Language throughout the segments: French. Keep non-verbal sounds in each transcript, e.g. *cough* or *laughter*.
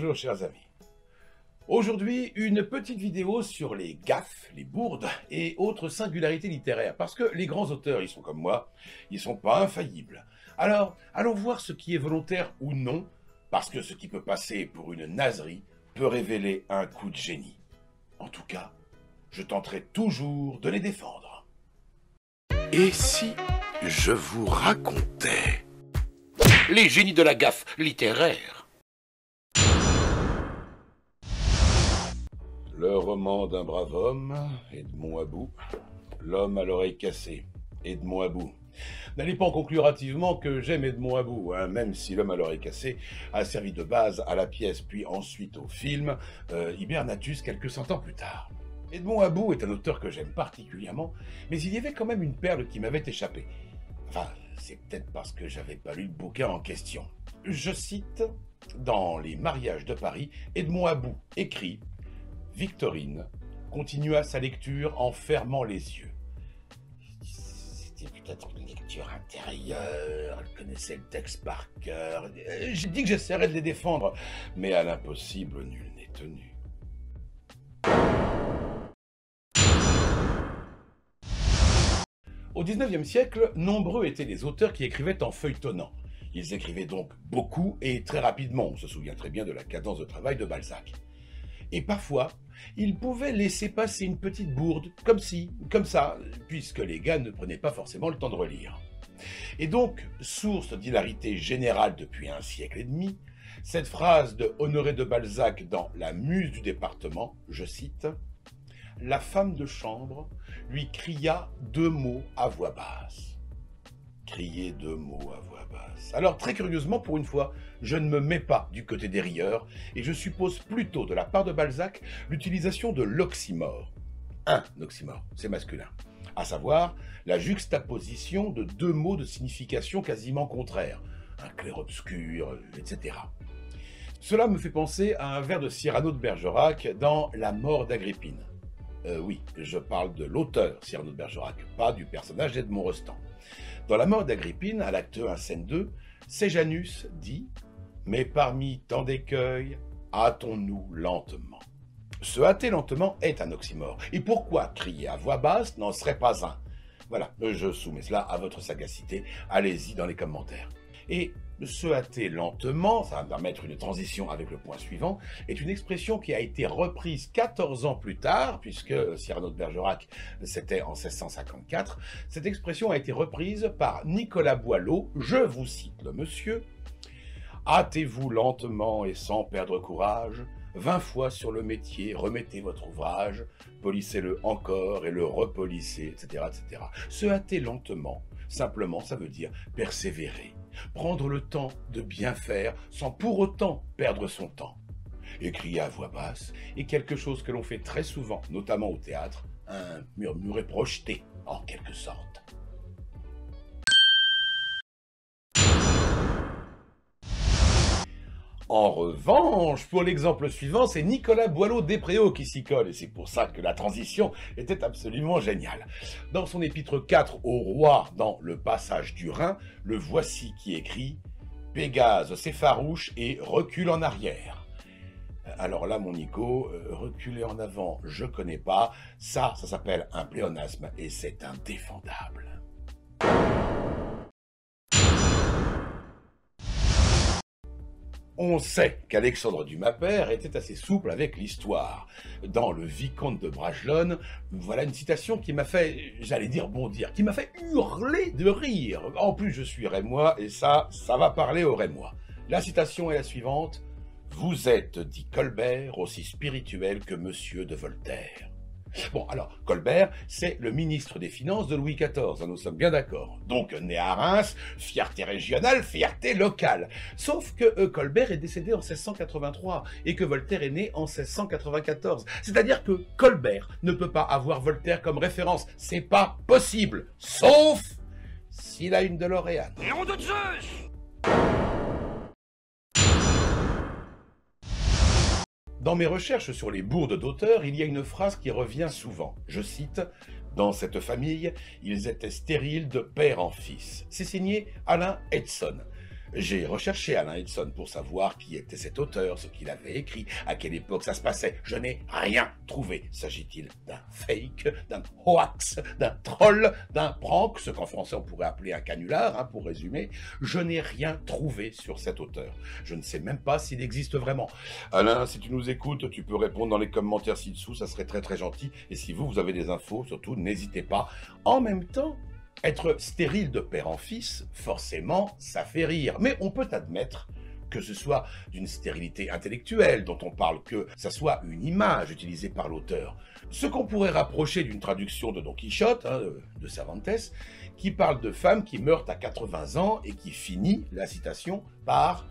Bonjour chers amis. Aujourd'hui, une petite vidéo sur les gaffes, les bourdes et autres singularités littéraires. Parce que les grands auteurs, ils sont comme moi, ils sont pas infaillibles. Alors, allons voir ce qui est volontaire ou non, parce que ce qui peut passer pour une naserie peut révéler un coup de génie. En tout cas, je tenterai toujours de les défendre. Et si je vous racontais les génies de la gaffe littéraire Le roman d'un brave homme, Edmond Abou. L'homme à l'oreille cassée, Edmond Abou. N'allez pas en conclure hâtivement que j'aime Edmond Abou, hein, même si l'homme à l'oreille cassée a servi de base à la pièce, puis ensuite au film euh, Hibernatus quelques cent ans plus tard. Edmond Abou est un auteur que j'aime particulièrement, mais il y avait quand même une perle qui m'avait échappé. Enfin, c'est peut-être parce que j'avais pas lu le bouquin en question. Je cite, dans Les mariages de Paris, Edmond Abou écrit Victorine continua sa lecture en fermant les yeux. C'était peut-être une lecture intérieure, elle connaissait le texte par cœur. Euh, J'ai dit que j'essaierais de les défendre, mais à l'impossible, nul n'est tenu. Au XIXe siècle, nombreux étaient les auteurs qui écrivaient en feuilletonnant. Ils écrivaient donc beaucoup et très rapidement, on se souvient très bien de la cadence de travail de Balzac. Et parfois, ils pouvaient laisser passer une petite bourde, comme ci, comme ça, puisque les gars ne prenaient pas forcément le temps de relire. Et donc, source d'hilarité générale depuis un siècle et demi, cette phrase de Honoré de Balzac dans La Muse du département, je cite, La femme de chambre lui cria deux mots à voix basse. Crier deux mots à voix basse. Alors très curieusement, pour une fois, je ne me mets pas du côté des rieurs et je suppose plutôt de la part de Balzac l'utilisation de l'oxymore. Un oxymore, c'est masculin. À savoir la juxtaposition de deux mots de signification quasiment contraire. Un clair-obscur, etc. Cela me fait penser à un vers de Cyrano de Bergerac dans La mort d'Agrippine. Euh, oui, je parle de l'auteur Cyrano de Bergerac, pas du personnage d'Edmond Rostand. Dans La mort d'Agrippine, à l'acte 1, scène 2, Séjanus dit « Mais parmi tant d'écueils, hâtons-nous lentement ». Se hâter lentement est un oxymore. Et pourquoi crier à voix basse n'en serait pas un? Voilà, je soumets cela à votre sagacité. Allez-y dans les commentaires. Et se hâter lentement, ça va me permettre une transition avec le point suivant, est une expression qui a été reprise 14 ans plus tard, puisque Cyrano de Bergerac, c'était en 1654. Cette expression a été reprise par Nicolas Boileau, je vous cite le monsieur, Hâtez-vous lentement et sans perdre courage, vingt fois sur le métier, remettez votre ouvrage, polissez-le encore et le repolissez, etc., etc. Se hâter lentement, simplement, ça veut dire persévérer prendre le temps de bien faire sans pour autant perdre son temps. Écrire à voix basse est quelque chose que l'on fait très souvent, notamment au théâtre, un murmure projeté, en quelque sorte. En revanche, pour l'exemple suivant, c'est Nicolas Boileau-Despréaux qui s'y colle, et c'est pour ça que la transition était absolument géniale. Dans son épître 4 au roi, dans le passage du Rhin, le voici qui écrit « Pégase s'effarouche et recule en arrière ». Alors là, mon Nico, euh, reculer en avant, je connais pas. Ça, ça s'appelle un pléonasme, et c'est indéfendable. On sait qu'Alexandre Dumas père était assez souple avec l'histoire. Dans le Vicomte de Bragelonne, voilà une citation qui m'a fait, j'allais dire bondir, qui m'a fait hurler de rire. En plus, je suis rémois, et ça, ça va parler aux rémois. La citation est la suivante. Vous êtes, dit Colbert, aussi spirituel que Monsieur de Voltaire. Bon, alors, Colbert, c'est le ministre des Finances de Louis XIV, hein, nous sommes bien d'accord. Donc, né à Reims, fierté régionale, fierté locale. Sauf que euh, Colbert est décédé en 1683 et que Voltaire est né en 1694. C'est-à-dire que Colbert ne peut pas avoir Voltaire comme référence. C'est pas possible. Sauf s'il a une DeLorean. Nom de Zeus Dans mes recherches sur les bourdes d'auteurs, il y a une phrase qui revient souvent. Je cite Dans cette famille, ils étaient stériles de père en fils. C'est signé Alain Edson. J'ai recherché Alain Edson pour savoir qui était cet auteur, ce qu'il avait écrit, à quelle époque ça se passait. Je n'ai rien trouvé. S'agit-il d'un fake, d'un hoax, d'un troll, d'un prank, ce qu'en français on pourrait appeler un canular, hein, pour résumer Je n'ai rien trouvé sur cet auteur. Je ne sais même pas s'il existe vraiment. Alain, si tu nous écoutes, tu peux répondre dans les commentaires ci-dessous, ça serait très très gentil. Et si vous, vous avez des infos, surtout, n'hésitez pas. En même temps, être stérile de père en fils, forcément, ça fait rire. Mais on peut admettre que ce soit d'une stérilité intellectuelle dont on parle, que ça soit une image utilisée par l'auteur. Ce qu'on pourrait rapprocher d'une traduction de Don Quichotte, hein, de Cervantes, qui parle de femmes qui meurent à 80 ans et qui finit, la citation, par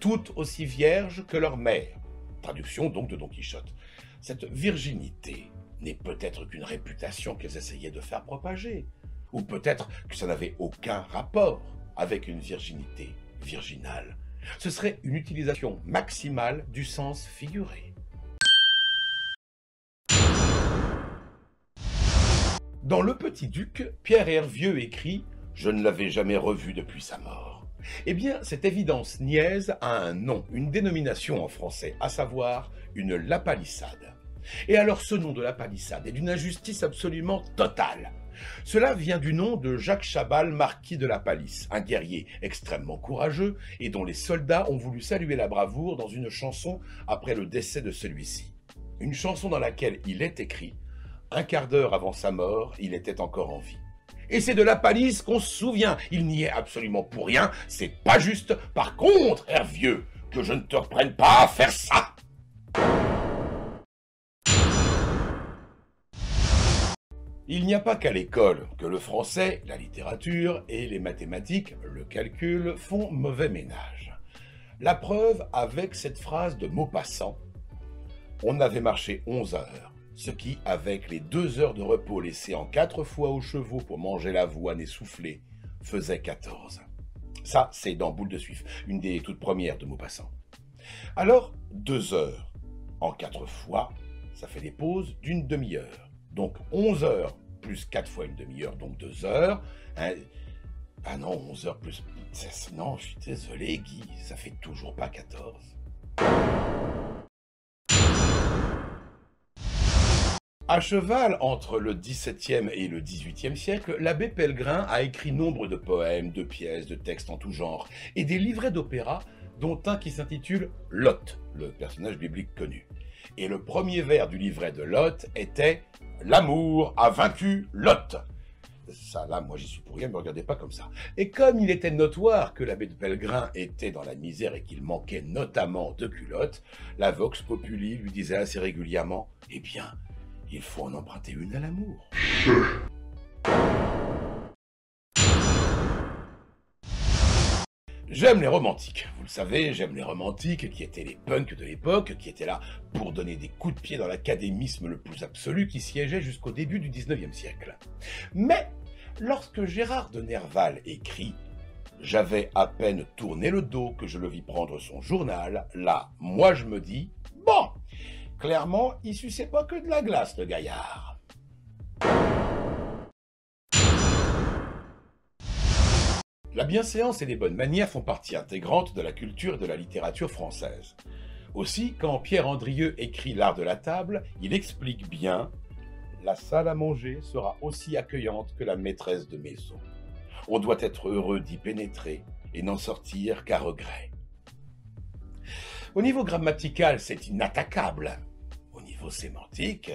toutes aussi vierges que leur mère. Traduction donc de Don Quichotte. Cette virginité n'est peut-être qu'une réputation qu'elles essayaient de faire propager. Ou peut-être que ça n'avait aucun rapport avec une virginité virginale. Ce serait une utilisation maximale du sens figuré. Dans Le Petit Duc, Pierre Hervieux écrit « Je ne l'avais jamais revu depuis sa mort ». Eh bien, cette évidence niaise a un nom, une dénomination en français, à savoir une lapalissade. Et alors ce nom de la palissade est d'une injustice absolument totale. Cela vient du nom de Jacques Chabal, marquis de la Palisse, un guerrier extrêmement courageux et dont les soldats ont voulu saluer la bravoure dans une chanson après le décès de celui-ci. Une chanson dans laquelle il est écrit Un quart d'heure avant sa mort, il était encore en vie. Et c'est de la palisse qu'on se souvient. Il n'y est absolument pour rien. C'est pas juste. Par contre, Hervieux, que je ne te reprenne pas à faire ça. Il n'y a pas qu'à l'école que le français, la littérature et les mathématiques, le calcul, font mauvais ménage. La preuve avec cette phrase de Maupassant On avait marché 11 heures, ce qui, avec les deux heures de repos laissées en quatre fois aux chevaux pour manger l'avoine et souffler, faisait 14. Ça, c'est dans Boule de Suif, une des toutes premières de Maupassant. Alors, deux heures en quatre fois, ça fait des pauses d'une demi-heure. Donc 11 heures plus 4 fois une demi-heure, donc 2 heures. Hein. Ah non, 11 heures plus... Non, je suis désolé Guy, ça fait toujours pas 14. À cheval entre le XVIIe et le XVIIIe siècle, l'abbé Pellegrin a écrit nombre de poèmes, de pièces, de textes en tout genre, et des livrets d'opéra, dont un qui s'intitule Lot, le personnage biblique connu. Et le premier vers du livret de Lot était L'amour a vaincu Lot. Ça, là, moi, j'y suis pour rien, ne me regardez pas comme ça. Et comme il était notoire que l'abbé de Pellegrin était dans la misère et qu'il manquait notamment de culottes, la Vox Populi lui disait assez régulièrement Eh bien, il faut en emprunter une à l'amour. J'aime les romantiques. Vous le savez, j'aime les romantiques qui étaient les punks de l'époque, qui étaient là pour donner des coups de pied dans l'académisme le plus absolu qui siégeait jusqu'au début du 19e siècle. Mais lorsque Gérard de Nerval écrit J'avais à peine tourné le dos que je le vis prendre son journal, là, moi je me dis Bon, clairement, il suçait pas que de la glace, le gaillard. La bienséance et les bonnes manières font partie intégrante de la culture et de la littérature française. Aussi, quand Pierre Andrieux écrit L'art de la table, il explique bien La salle à manger sera aussi accueillante que la maîtresse de maison. On doit être heureux d'y pénétrer et n'en sortir qu'à regret. Au niveau grammatical, c'est inattaquable. Au niveau sémantique,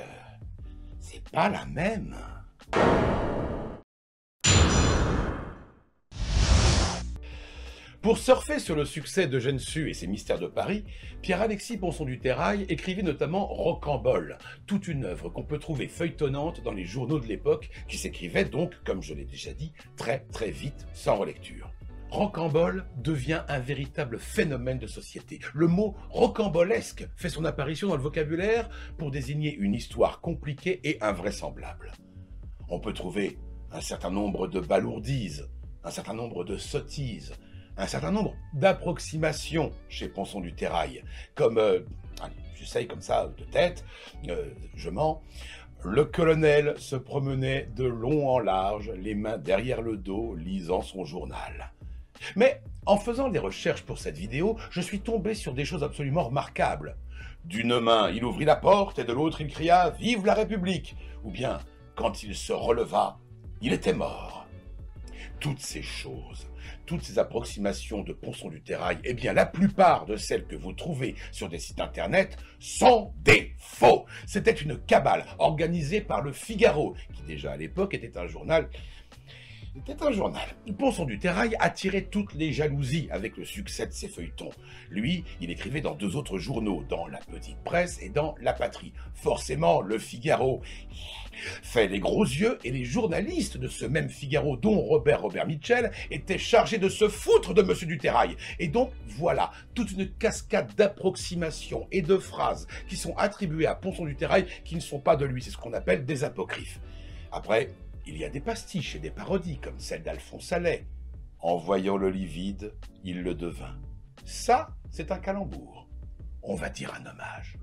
c'est pas la même. Pour surfer sur le succès de Gensu et ses mystères de Paris, Pierre-Alexis Ponson du Terrail écrivait notamment Rocambole, toute une œuvre qu'on peut trouver feuilletonnante dans les journaux de l'époque, qui s'écrivait donc, comme je l'ai déjà dit, très très vite, sans relecture. Rocambole devient un véritable phénomène de société. Le mot rocambolesque fait son apparition dans le vocabulaire pour désigner une histoire compliquée et invraisemblable. On peut trouver un certain nombre de balourdises, un certain nombre de sottises, un certain nombre d'approximations chez Ponson du Terrail, comme, euh, j'essaye comme ça de tête, euh, je mens, le colonel se promenait de long en large, les mains derrière le dos, lisant son journal. Mais en faisant des recherches pour cette vidéo, je suis tombé sur des choses absolument remarquables. D'une main, il ouvrit la porte et de l'autre, il cria « Vive la République !» Ou bien, quand il se releva, il était mort. Toutes ces choses, toutes ces approximations de Ponson du Terrail, eh bien la plupart de celles que vous trouvez sur des sites internet sont des faux. C'était une cabale organisée par le Figaro, qui déjà à l'époque était un journal c'était un journal. Ponson du Terrail attirait toutes les jalousies avec le succès de ses feuilletons. Lui, il écrivait dans deux autres journaux, dans La Petite Presse et dans La Patrie. Forcément, le Figaro fait des gros yeux et les journalistes de ce même Figaro, dont Robert Robert Mitchell, étaient chargés de se foutre de Monsieur du Terrail. Et donc, voilà, toute une cascade d'approximations et de phrases qui sont attribuées à Ponson du Terrail qui ne sont pas de lui. C'est ce qu'on appelle des apocryphes. Après, il y a des pastiches et des parodies, comme celle d'Alphonse Allais. En voyant le lit vide, il le devint. Ça, c'est un calembour. On va dire un hommage.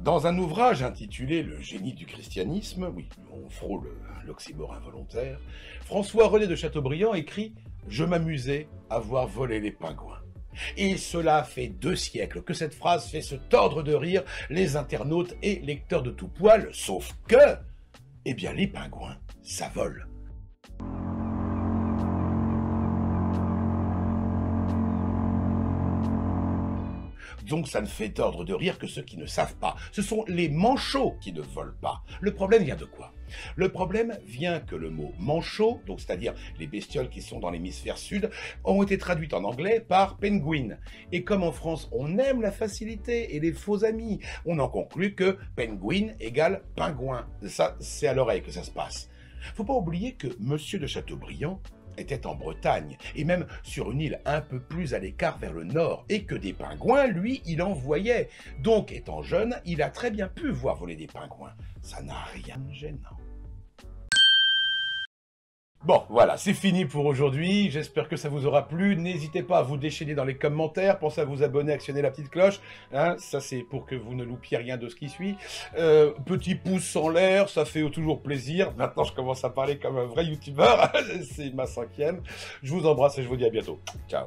Dans un ouvrage intitulé Le génie du christianisme, oui, on frôle l'oxymore involontaire, François-René de Chateaubriand écrit Je m'amusais à voir voler les pingouins. Et cela fait deux siècles que cette phrase fait se tordre de rire les internautes et lecteurs de tout poil, sauf que, eh bien, les pingouins, ça vole. Donc ça ne fait tordre de rire que ceux qui ne savent pas. Ce sont les manchots qui ne volent pas. Le problème vient de quoi? Le problème vient que le mot manchot, donc c'est-à-dire les bestioles qui sont dans l'hémisphère sud, ont été traduites en anglais par penguin. Et comme en France on aime la facilité et les faux amis, on en conclut que penguin égale pingouin. Ça, c'est à l'oreille que ça se passe. Faut pas oublier que Monsieur de Chateaubriand était en Bretagne, et même sur une île un peu plus à l'écart vers le nord, et que des pingouins, lui, il en voyait. Donc, étant jeune, il a très bien pu voir voler des pingouins. Ça n'a rien de gênant. Bon, voilà, c'est fini pour aujourd'hui. J'espère que ça vous aura plu. N'hésitez pas à vous déchaîner dans les commentaires. Pensez à vous abonner, actionner la petite cloche. Hein, ça, c'est pour que vous ne loupiez rien de ce qui suit. Euh, petit pouce en l'air, ça fait toujours plaisir. Maintenant, je commence à parler comme un vrai youtubeur. *laughs* c'est ma cinquième. Je vous embrasse et je vous dis à bientôt. Ciao.